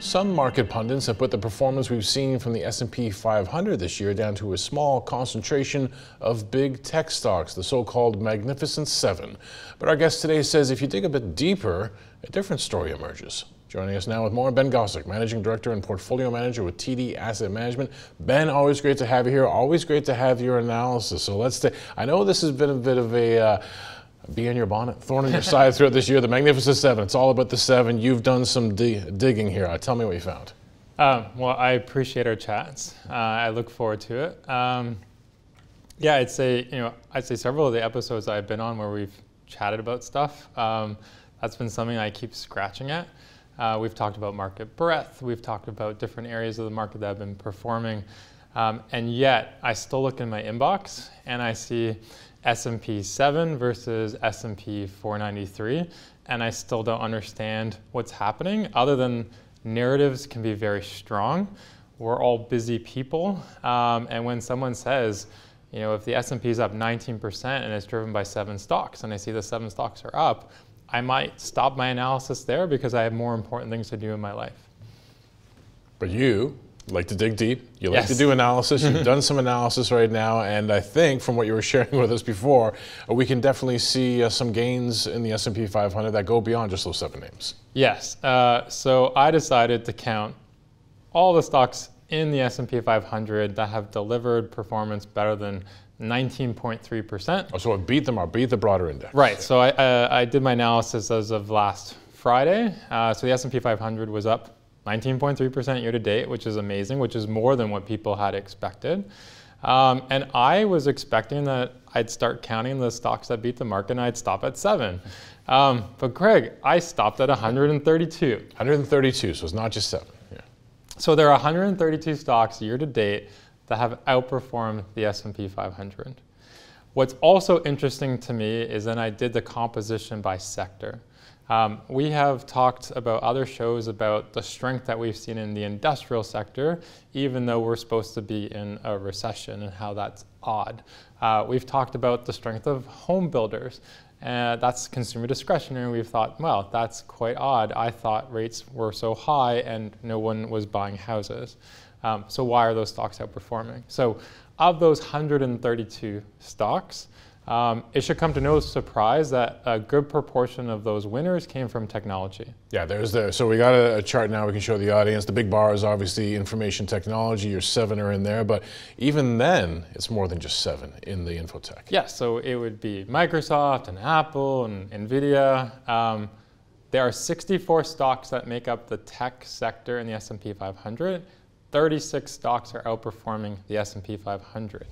Some market pundits have put the performance we've seen from the S&P 500 this year down to a small concentration of big tech stocks, the so-called Magnificent Seven. But our guest today says if you dig a bit deeper, a different story emerges. Joining us now with more, Ben Gossack, Managing Director and Portfolio Manager with TD Asset Management. Ben, always great to have you here. Always great to have your analysis. So let's. I know this has been a bit of a. Uh, bee in your bonnet, thorn in your side throughout this year. The Magnificent Seven. It's all about the seven. You've done some digging here. Tell me what you found. Uh, well, I appreciate our chats. Uh, I look forward to it. Um, yeah, I'd say you know I'd say several of the episodes I've been on where we've chatted about stuff. Um, that's been something I keep scratching at. Uh, we've talked about market breadth. We've talked about different areas of the market that have been performing, um, and yet I still look in my inbox and I see S&P 7 versus S&P 493, and I still don't understand what's happening other than narratives can be very strong. We're all busy people, um, and when someone says, you know, if the S&P is up 19% and it's driven by seven stocks, and I see the seven stocks are up, I might stop my analysis there because I have more important things to do in my life. But you like to dig deep. You like yes. to do analysis. You've done some analysis right now, and I think from what you were sharing with us before, uh, we can definitely see uh, some gains in the S&P 500 that go beyond just those seven names. Yes. Uh, so I decided to count all the stocks in the S&P 500 that have delivered performance better than 19.3%. Oh, so it beat them or beat the broader index. Right. So I, uh, I did my analysis as of last Friday. Uh, so the S&P 500 was up 19.3% year to date, which is amazing, which is more than what people had expected. Um, and I was expecting that I'd start counting the stocks that beat the market and I'd stop at seven. Um, but Craig, I stopped at 132. 132, so it's not just seven. Yeah. So there are 132 stocks year to date that have outperformed the S&P 500. What's also interesting to me is then I did the composition by sector. Um, we have talked about other shows about the strength that we've seen in the industrial sector, even though we're supposed to be in a recession and how that's odd. Uh, we've talked about the strength of home builders. Uh, that's consumer discretionary. We've thought, well, that's quite odd. I thought rates were so high and no one was buying houses. Um, so why are those stocks outperforming? So of those 132 stocks, um, it should come to no surprise that a good proportion of those winners came from technology. Yeah, there's there. So we got a, a, chart now we can show the audience. The big bar is obviously information technology. Your seven are in there, but even then, it's more than just seven in the infotech. Yeah, so it would be Microsoft and Apple and NVIDIA. Um, there are 64 stocks that make up the tech sector in the S&P 500. 36 stocks are outperforming the S&P 500.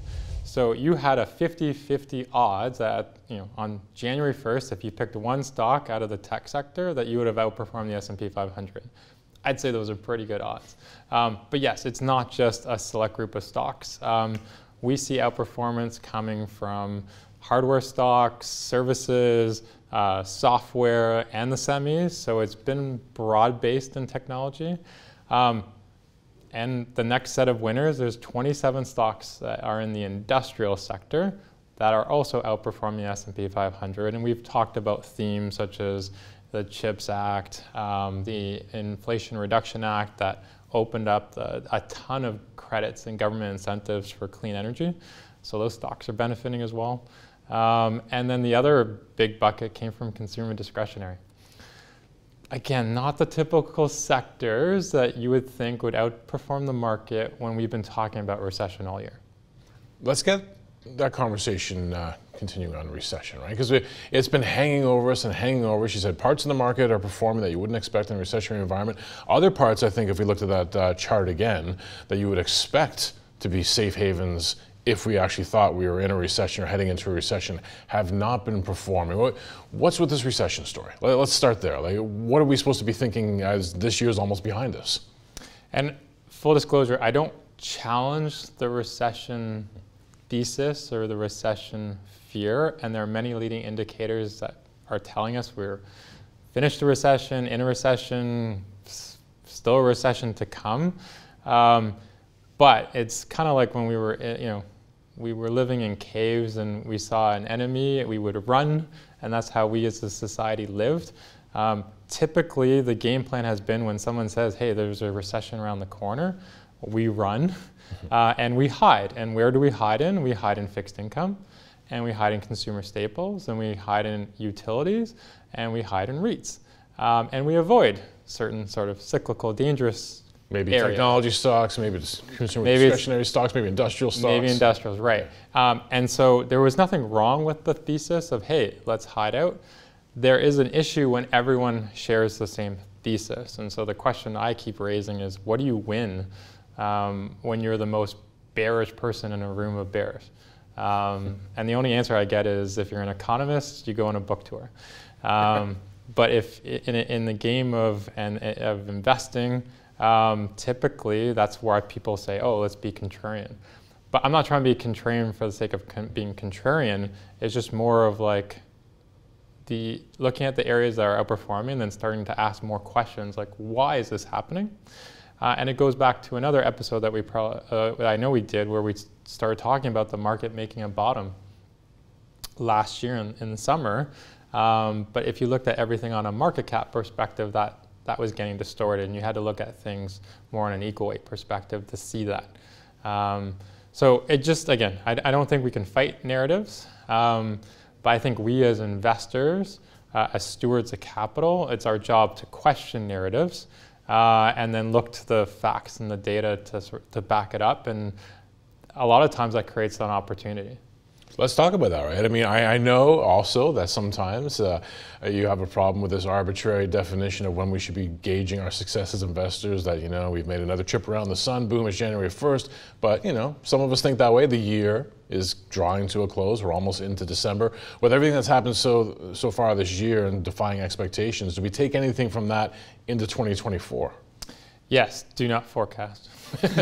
So you had a 50-50 odds that you know, on January 1st, if you picked one stock out of the tech sector, that you would have outperformed the S&P 500. I'd say those are pretty good odds. Um, but yes, it's not just a select group of stocks. Um, we see outperformance coming from hardware stocks, services, uh, software, and the semis. So it's been broad-based in technology. Um, and the next set of winners, there's 27 stocks that are in the industrial sector that are also outperforming the S&P 500. And we've talked about themes such as the CHIPS Act, um, the Inflation Reduction Act that opened up the, a ton of credits and government incentives for clean energy. So those stocks are benefiting as well. Um, and then the other big bucket came from consumer discretionary again, not the typical sectors that you would think would outperform the market when we've been talking about recession all year. Let's get that conversation uh, continuing on recession, right? Because it's been hanging over us and hanging over. She said parts of the market are performing that you wouldn't expect in a recessionary environment. Other parts, I think, if we looked at that uh, chart again, that you would expect to be safe havens if we actually thought we were in a recession or heading into a recession, have not been performing. What, what's with this recession story? Let, us start there. Like, what are we supposed to be thinking as this year is almost behind us? And full disclosure, I don't challenge the recession thesis or the recession fear, and there are many leading indicators that are telling us we're finished a recession, in a recession, still a recession to come. Um, but it's kind of like when we were, eh, you know, we were living in caves and we saw an enemy, we would run, and that's how we as a society lived. Um, typically, the game plan has been when someone says, hey, there's a recession around the corner, we run uh, and we hide. And where do we hide in? We hide in fixed income, and we hide in consumer staples, and we hide in utilities, and we hide in REITs. Um, and we avoid certain sort of cyclical, dangerous Maybe area. technology stocks, maybe just consumer Maybe it's- discretionary stocks, maybe industrial stocks. Maybe industrials, right. Um, and so there was nothing wrong with the thesis of, hey, let's hide out. There is an issue when everyone shares the same thesis. And so the question I keep raising is, what do you win um, when you're the most bearish person in a room of bears? Um, and the only answer I get is if you're an economist, you go on a book tour. Um, but if in, in the game of, and, of investing, um, typically that's why people say, oh, let's be contrarian. But I'm not trying to be contrarian for the sake of con- being contrarian. It's just more of like the looking at the areas that are outperforming and then starting to ask more questions like, why is this happening? Uh, and it goes back to another episode that we uh, I know we did where we started talking about the market making a bottom last year in, in the summer. Um, but if you looked at everything on a market cap perspective, that that was getting distorted, and you had to look at things more on an equal weight perspective to see that. Um, so it just again, I, I, don't think we can fight narratives, um, but I think we as investors, uh, as stewards of capital, it's our job to question narratives uh, and then look to the facts and the data to sort to back it up. And a lot of times that creates an opportunity. Let's talk about that, right? I mean, I, I know also that sometimes uh, you have a problem with this arbitrary definition of when we should be gauging our success as investors. That you know we've made another trip around the sun. Boom! It's January first. But you know, some of us think that way. The year is drawing to a close. We're almost into December. With everything that's happened so so far this year and defying expectations, do we take anything from that into 2024? Yes. Do not forecast.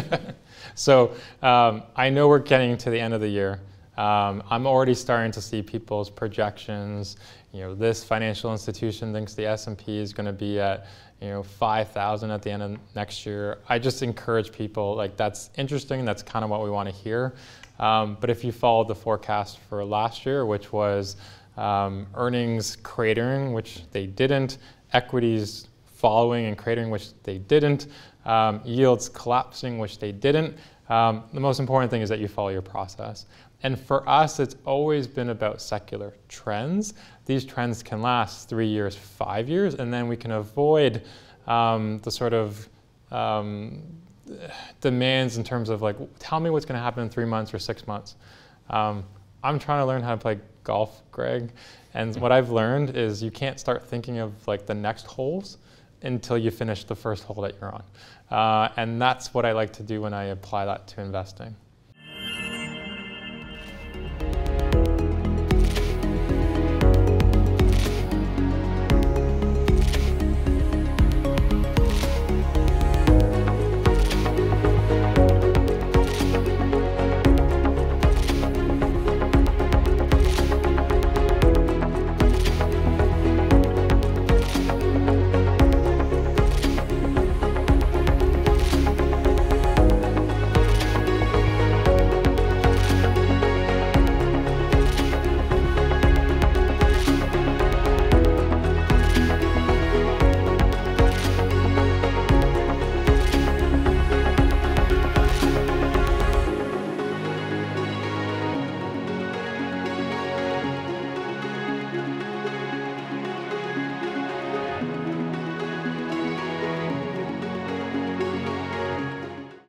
so um, I know we're getting to the end of the year. Um, I'm already starting to see people's projections. You know, this financial institution thinks the S&P is going to be at you know 5,000 at the end of next year. I just encourage people like that's interesting. That's kind of what we want to hear. Um, but if you followed the forecast for last year, which was um, earnings cratering, which they didn't, equities following and cratering, which they didn't, um, yields collapsing, which they didn't. Um, the most important thing is that you follow your process. And for us, it's always been about secular trends. These trends can last three years, five years, and then we can avoid um, the sort of um, demands in terms of like, tell me what's going to happen in three months or six months. Um, I'm trying to learn how to play golf, Greg, and what I've learned is you can't start thinking of like the next holes until you finish the first hole that you're on. Uh, and that's what I like to do when I apply that to investing.